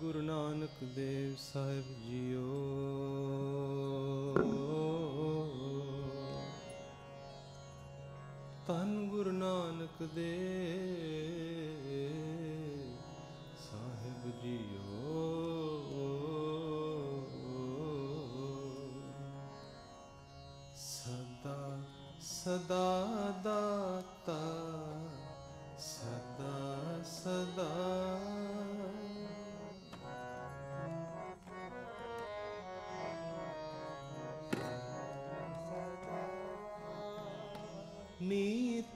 Guru Nanak Dev Sahib JIO. ਤਨ ਗੁਰੂ ਨਾਨਕ ਦੇ ਸਾਹਿਬ JIO. ਸਦਾ ਸਦਾ ਦਾਤਾ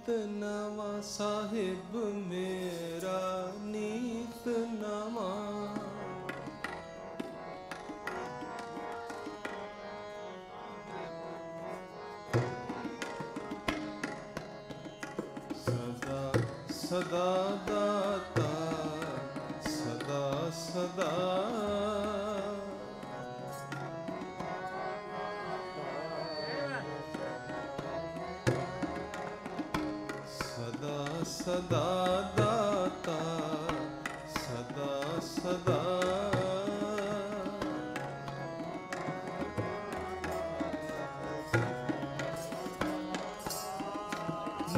ਨੀਤ ਨਵਾ ਸਾਹਿਬ ਮੇਰਾ ਨੀਤ ਨਵਾ। ਸਦਾ ਸਦਾ ਸਦਾ ਦਾਤਾ ਸਦਾ ਸਦਾ।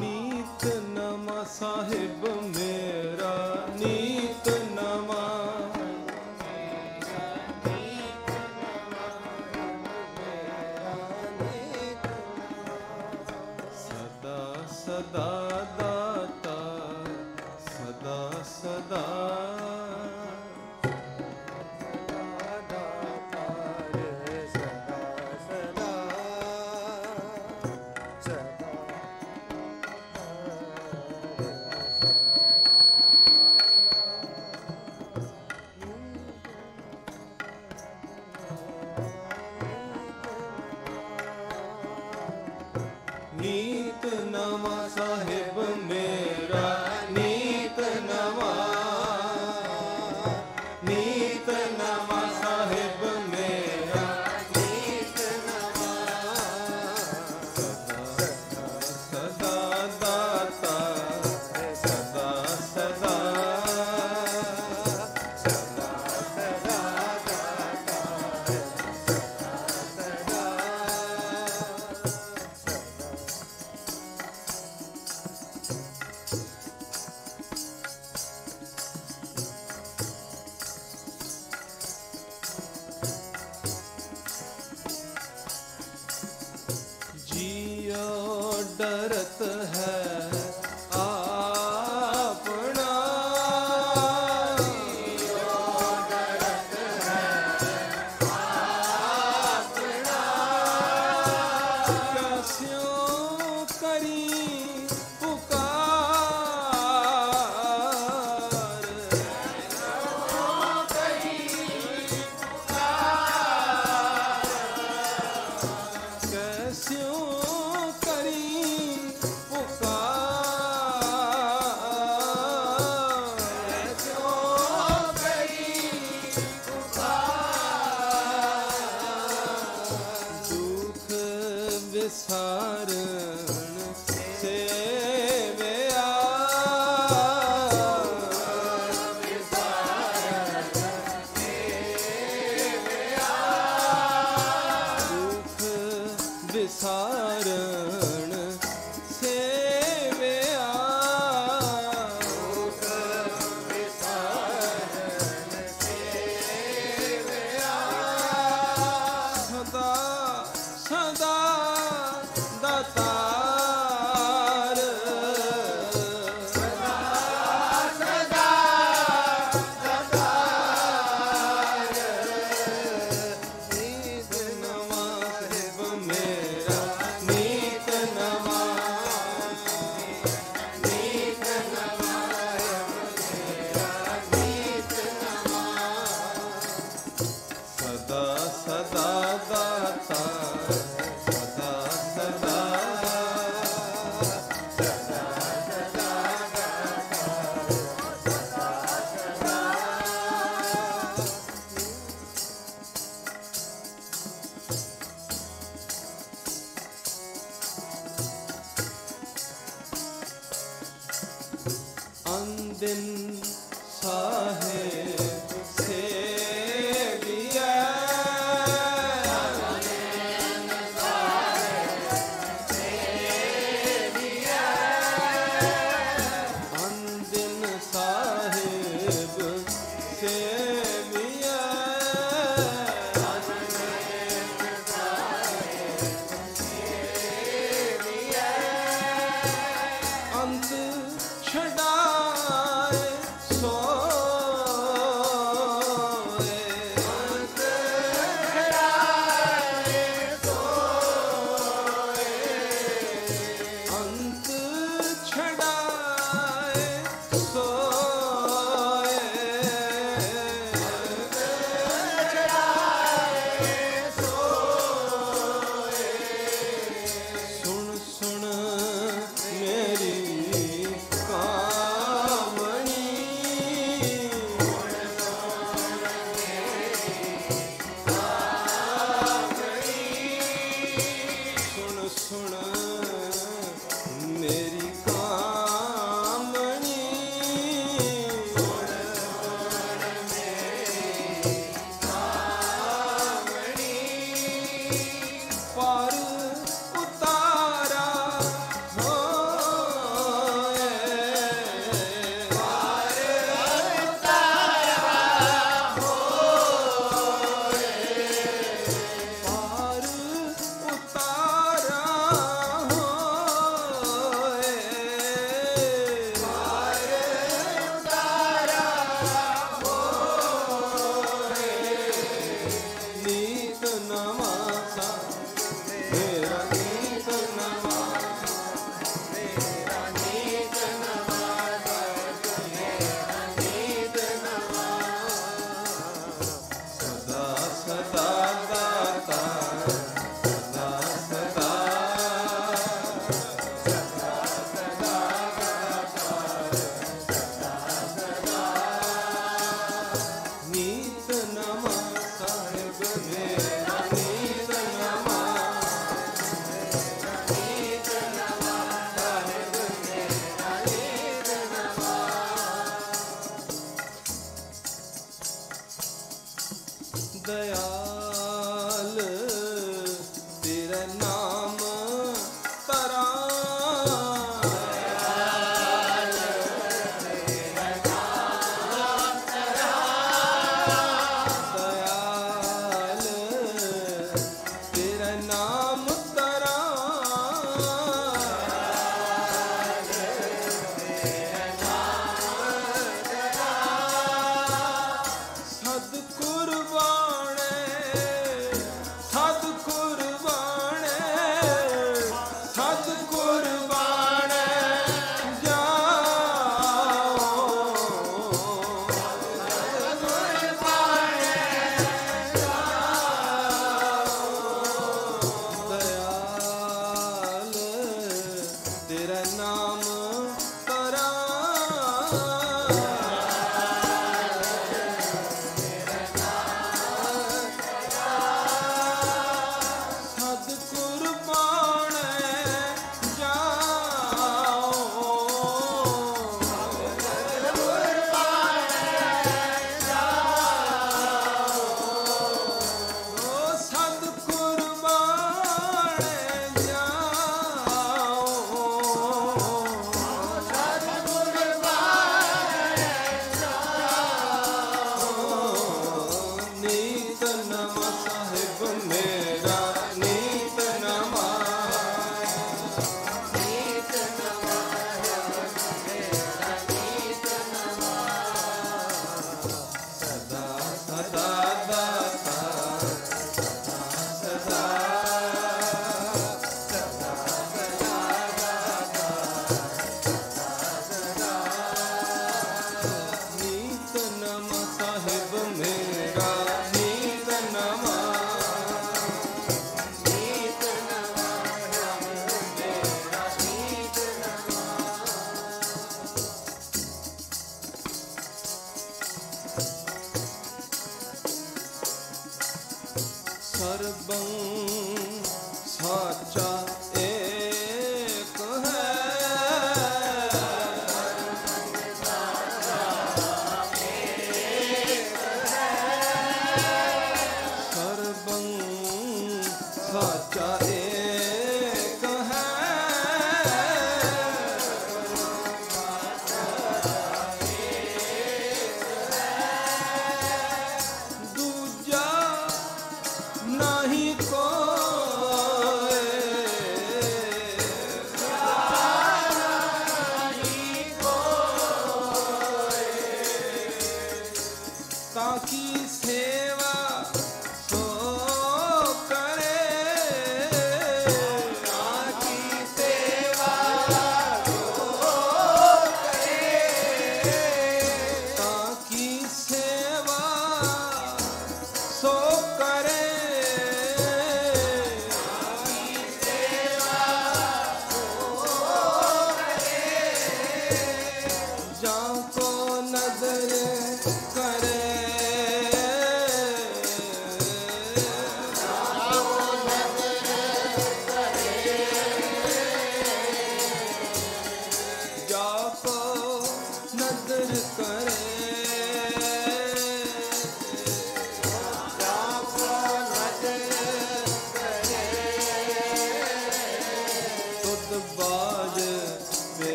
ਨੀਤ ਨਮਾ ਸਾਹਿਬ ਮੇਰਾ ਨੀਤ ਨਮਾ। ਸਦਾ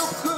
Çok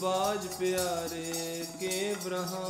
ਬਾਜ ਪਿਆਰੇ ਕੇ ਬ੍ਰਹਾ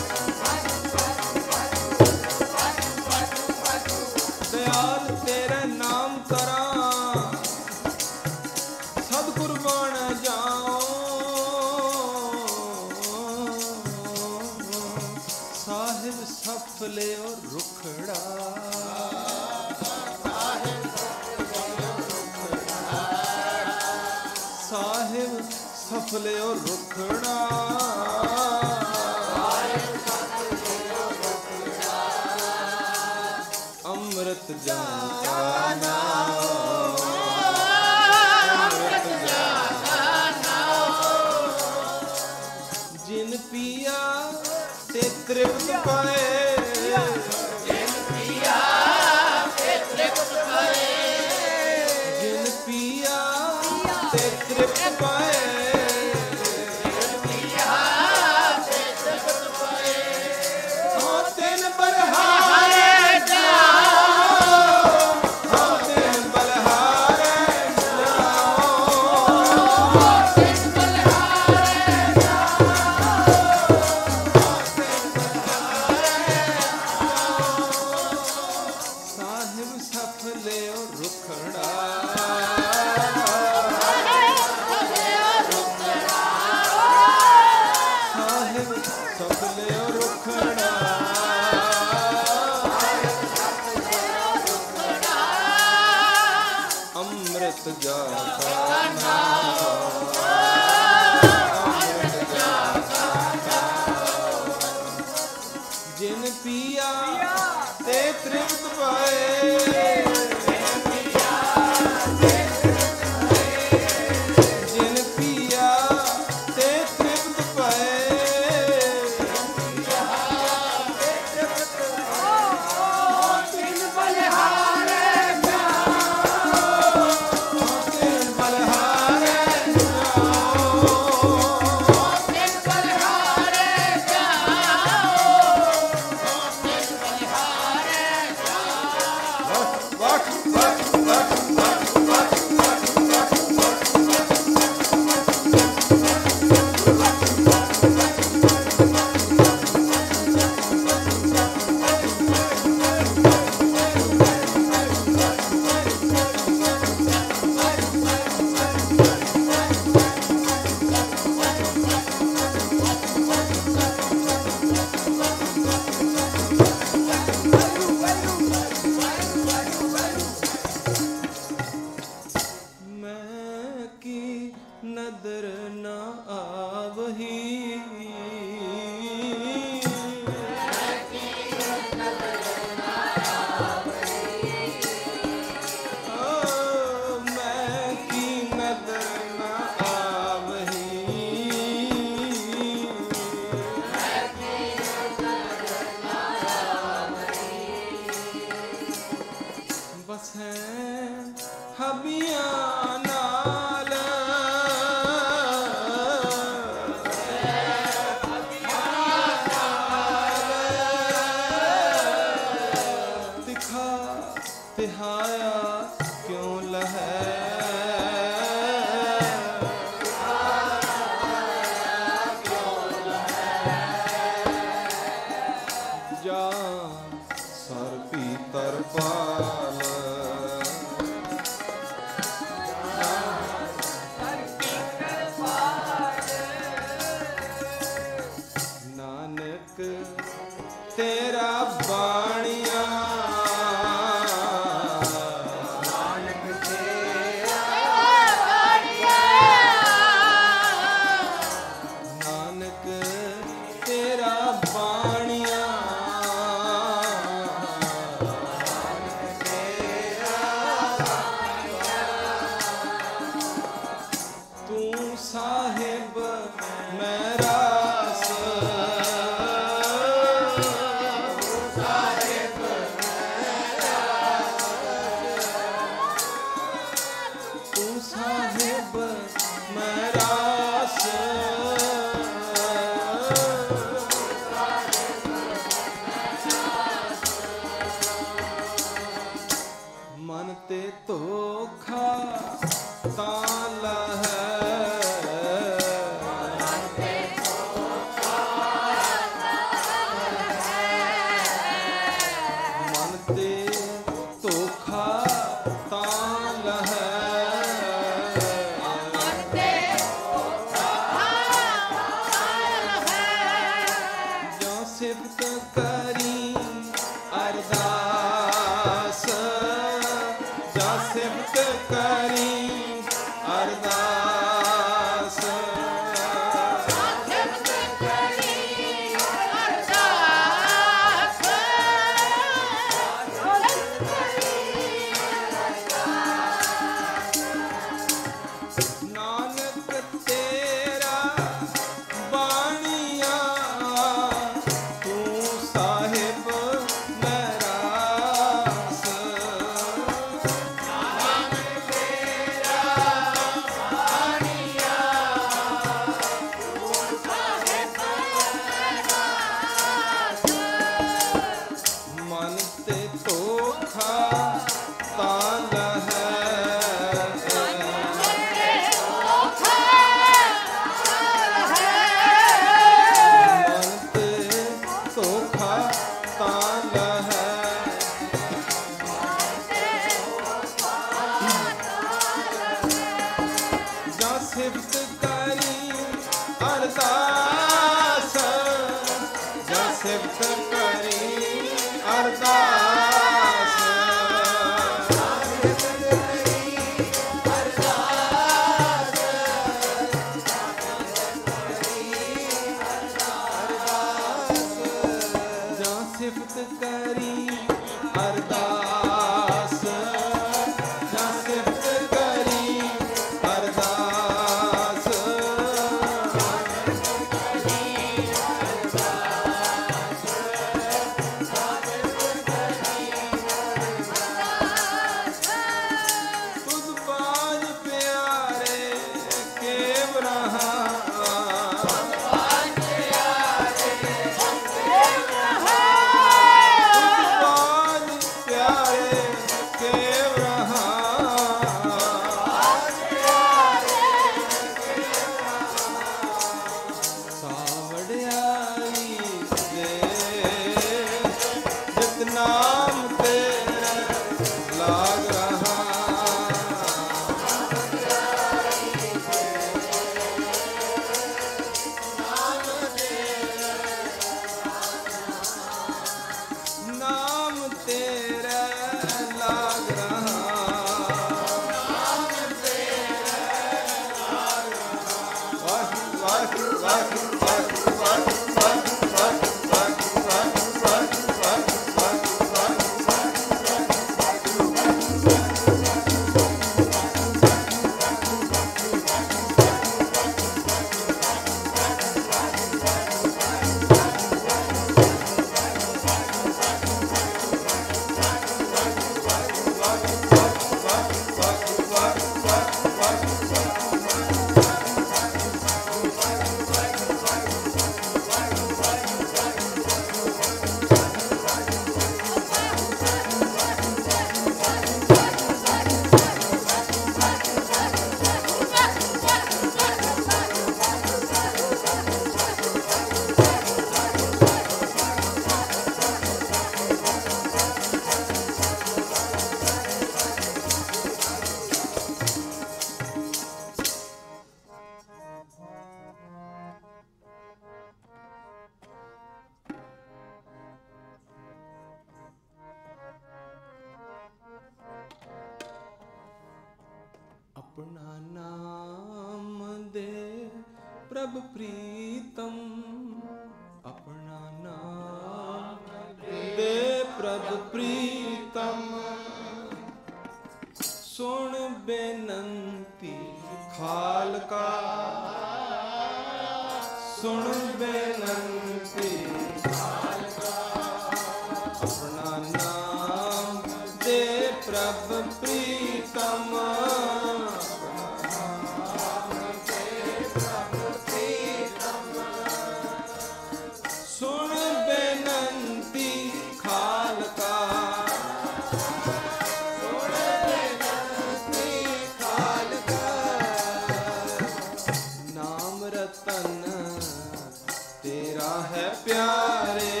ਹੈ ਪਿਆਰੇ।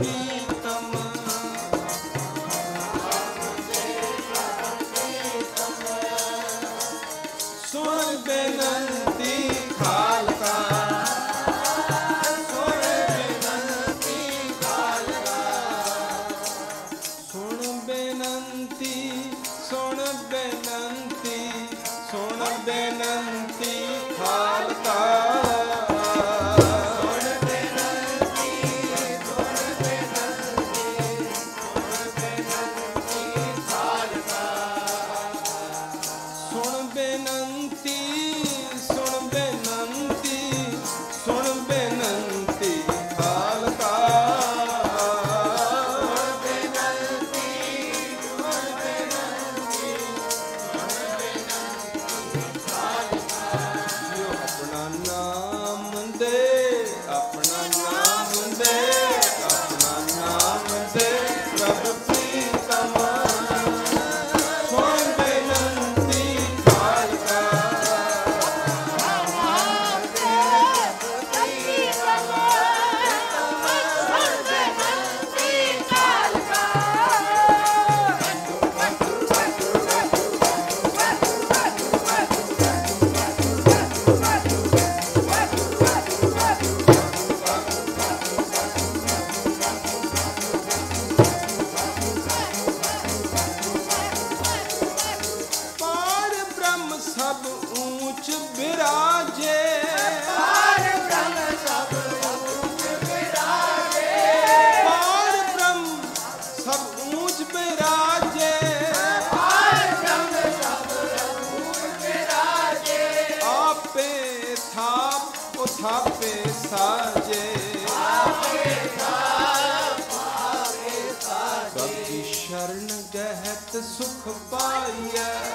ਪ੍ਰਭ ਪ੍ਰੀਤਮ yeah.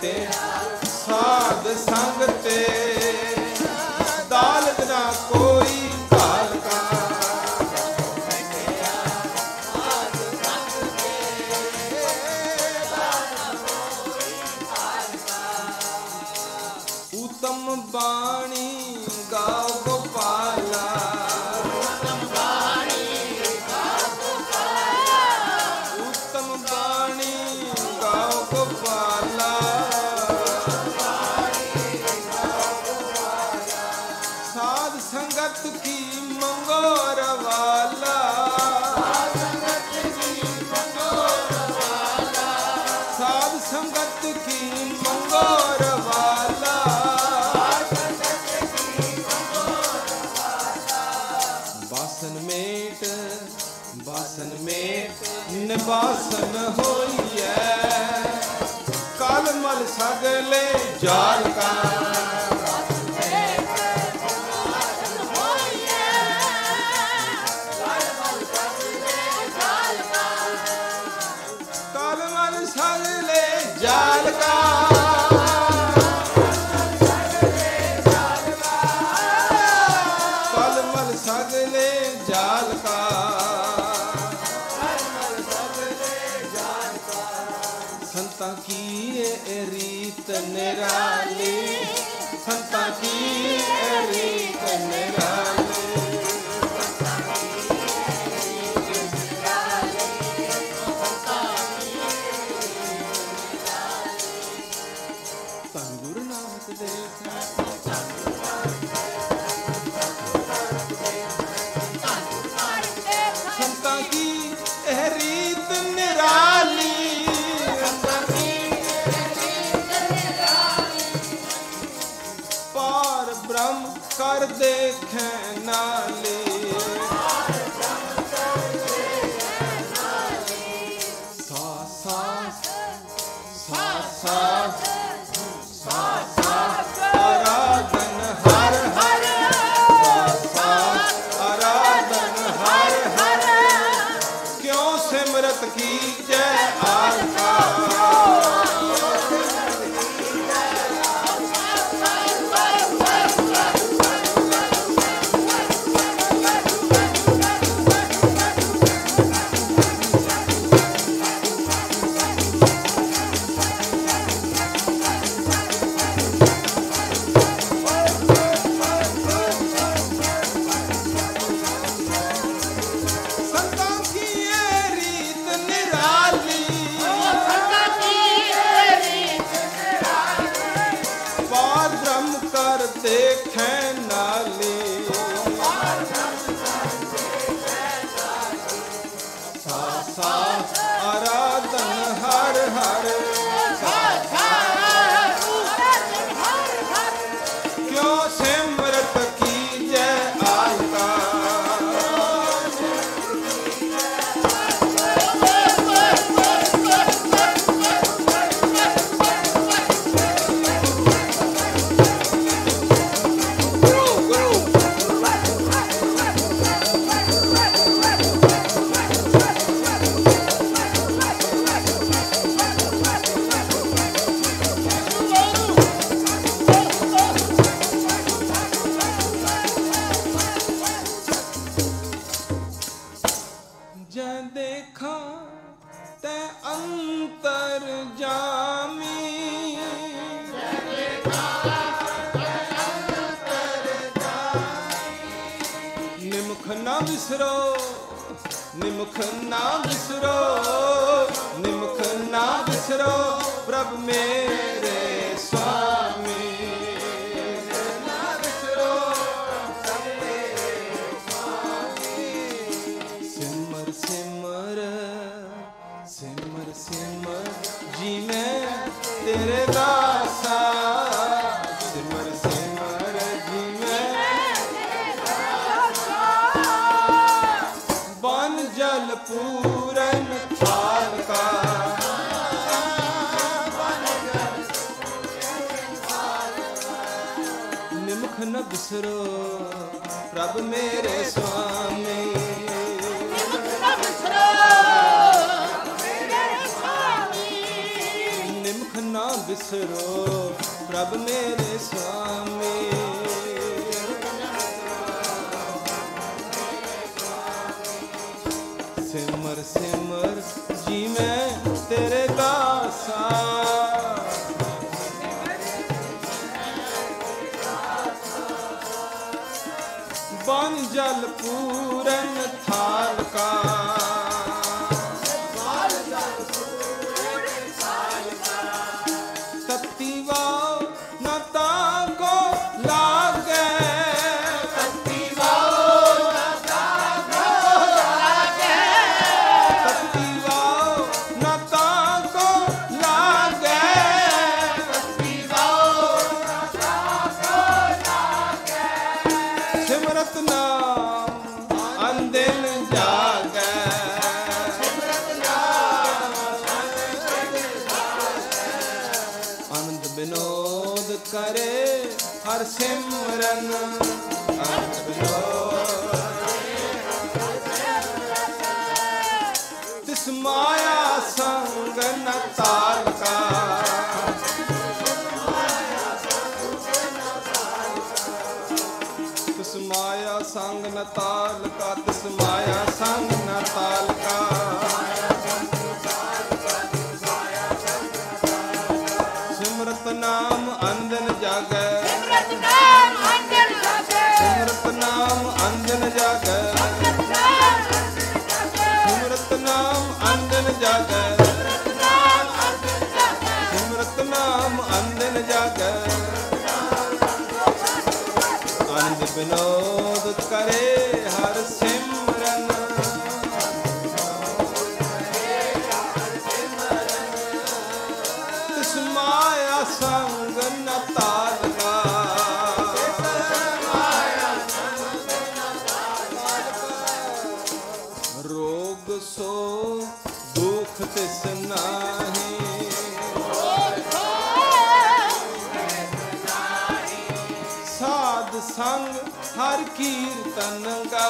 tempo. ਸਿਮਰਨ ਅੰਤ ਬਿਨੋ ਤਿਸ ਮਾਇਆ ਸੰਗ ਨ ਤਾਲਕਾ ਤਿਸ ਮਾਇਆ ਸੰਗ ਨ ਤਾਲਕਾ ਤਿਸ ਮਾਇਆ ਸੰਗ ਨ ਤਾਲਕਾ Vishnu. तन का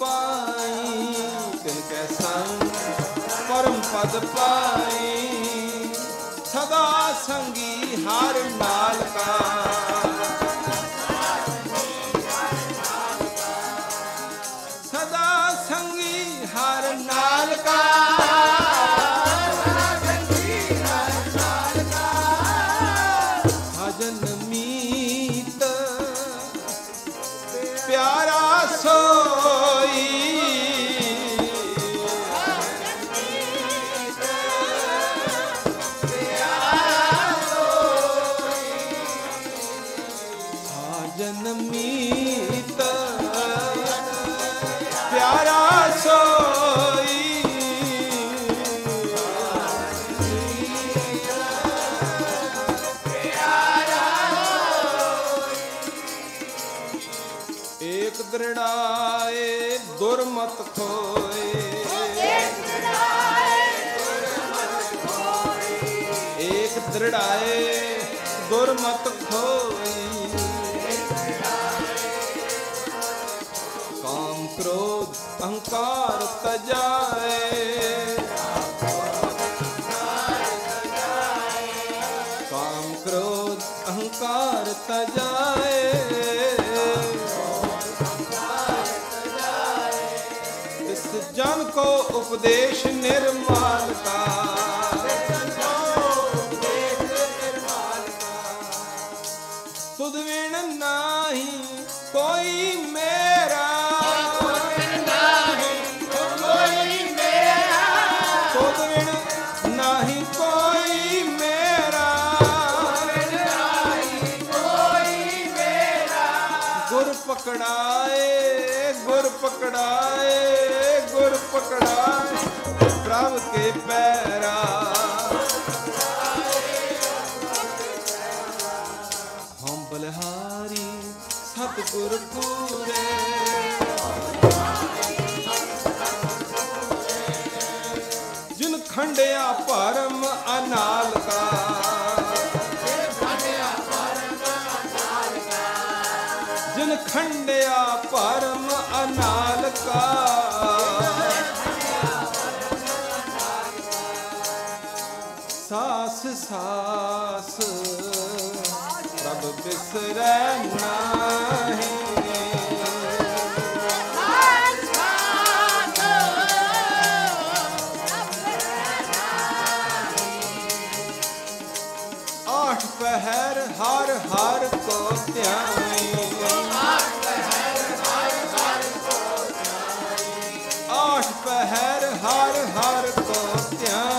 ਪਾਈ, ਤਿਨ ਕੈ ਸੰਗ, ਪਰਮ ਪਦ ਪਾਈ। ਸਦਾ ਸੰਗੀ ਹਰ ਨਾਲ ਕਾ। ਸਦਾ ਸੰਗੀ ਹਰ ਨਾਲ ਕਾ। ਏਕ ਦੁਰਮਤ ਖੋਏ। ਏਕ ਦ੍ਰਿੜਾਏ ਦੁਰਮਤ ਖੋਈ ਕਾਮ ਕ੍ਰੋਧ, ਅਹੰਕਾਰ ਤਜਾਏ। ਕਾਮ ਕ੍ਰੋਧ, ਅਹੰਕਾਰ ਤਜਾਏ। ਉਪਦੇਸ਼ ਨਿਰਮਾਲ ਕਾ ਤੁਧ ਵਿਣ ਨਾਹੀ ਕੋਈ ਮੇਰਾ। ਪਕੜਾਏ ਗੁਰ ਪਕੜਾਏ। ਗੁਰ ਪਕੜਾਏ ਪ੍ਰਭ ਪੈਰਾ। ਬਲਹਾਰੀ ਸਤਿਗੁਰ ਪੂਰੇ। ਜਿਨ ਖੰਡਿਆ ਭਰਮ ਅਨਾਲ ਖੰਡਿਆ ਪਰਮ ਨਾਲ ਕਾ ਸਾਸ ਸਾਸ ਰੱਬ ਬਿਸਰੈ ਨਾਹੀ। ਪਹਿਰ ਹਰ ਹਰ ਕੋ ਧਿਆਨ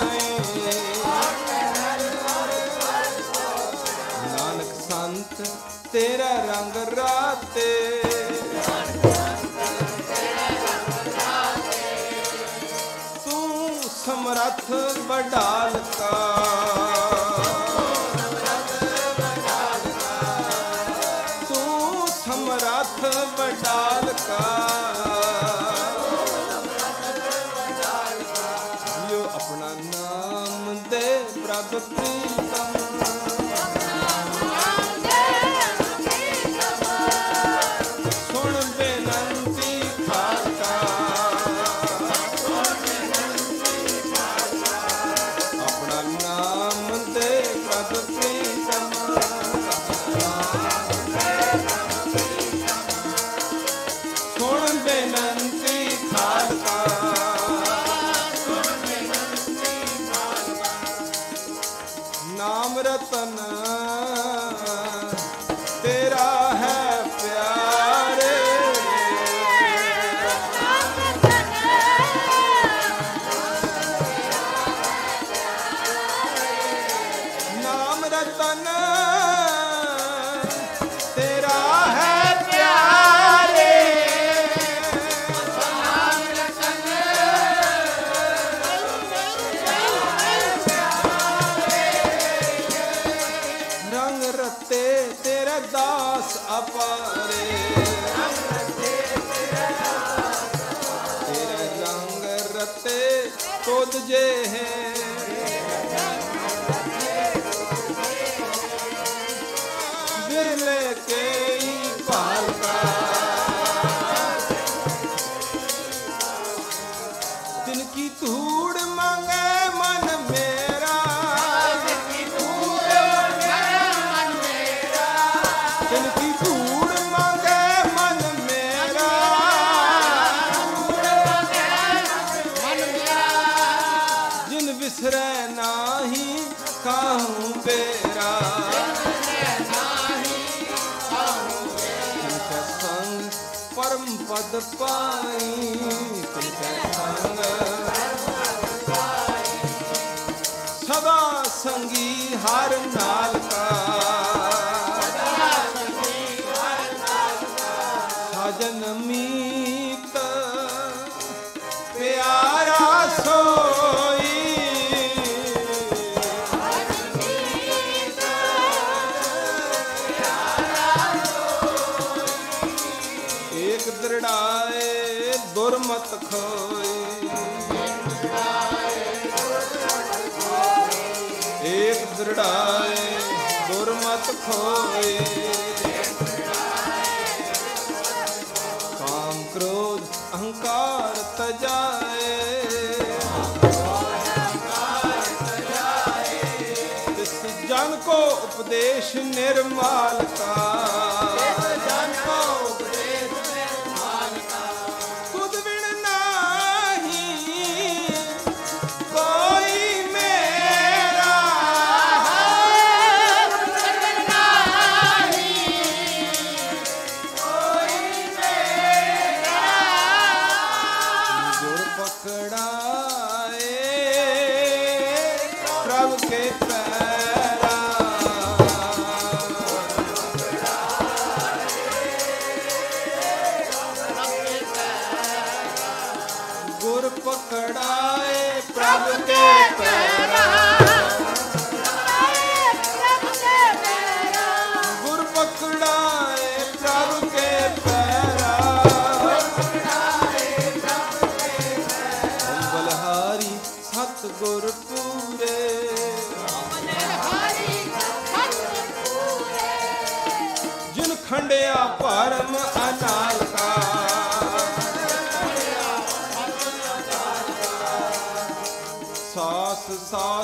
ਸਦਾ ਸੰਗੀ ਹਰ ਨਾਲ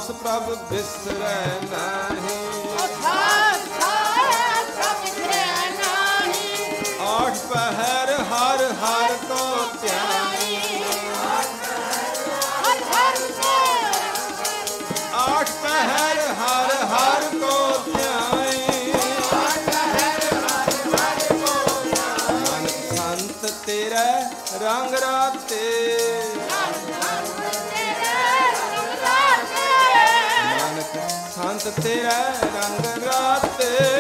ਸਾਸ ਪ੍ਰਭ ਬਿਸਰੈ ਨਹੀਂ। ਸਾਥ ਸਾਥ ਪ੍ਰਭ ਤੇਰੇ ਨਾਹੀ। ਆਠ ਪਹਿਰ ਹਰ ਹਰ ਕੋ ਧਿਆਈ ਹਰ ਹਰ ਸੇ ਆਠ ਪਹਿਰ ਹਰ ਹਰ ਕੋ ਧਿਆਈ ਮਨ ਸੰਤ ਤੇਰਾ ਰੰਗ ਰਾਤੇ। ਸੰਤ ਤੇਰਾ ਰੰਗ ਰਾਤੇ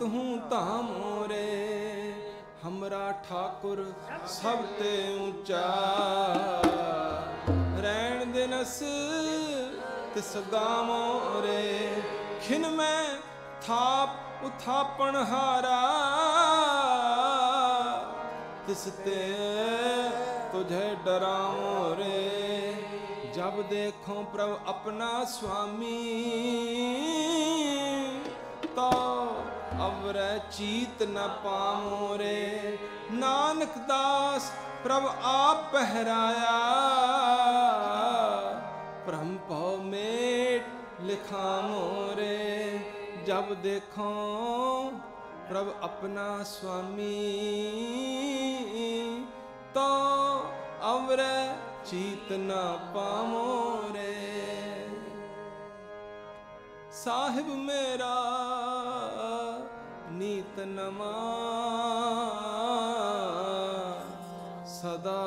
ਬਹੁਰ ਨ ਕਤਹੂ ਧਾਮੋ ਰੇ, ਹਮਰਾ ਠਾਕੁਰ ਸਭ ਤੇ ਉੱਚਾ। ਰਹਿਣ ਦੇ ਨਸ ਤਿਸ ਗਾਵੋ ਰੇ, ਖਿਨ ਮੈਂ ਥਾਪ ਉਥਾਪਣ ਹਾਰਾ। ਤਿਸ ਤੇ ਤੁਝੇ ਡਰਾਉ ਰੇ, ਜਬ ਦੇਖੋ ਪ੍ਰਭ ਆਪਣਾ ਸੁਆਮੀ ਚੀਤ ਨ ਪਾਮੋ ਰੇ ਨਾਨਕ ਦਾਸ, ਪ੍ਰਭ ਆਪ ਪਹਿਰਾਇਆ। ਭ੍ਰਮ ਭਉ ਮੇਟ ਲਿਖਾਮੋ ਰੇ ਜਬ ਦੇਖੋ, ਪ੍ਰਭ ਆਪਣਾ ਸੁਆਮੀ। ਤੋ ਅਵਰੈ ਚੀਤ ਨ ਪਾਮੋ ਰੇ ਸਾਹਿਬ ਮੇਰਾ ਨੀਤ ਨਮਾ ਸਦਾ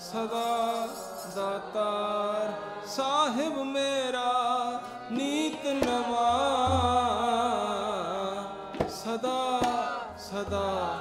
ਸਦਾ ਦਾਤਾਰ। ਸਾਹਿਬ ਮੇਰਾ ਨੀਤ ਨਮਾ ਸਦਾ ਸਦਾ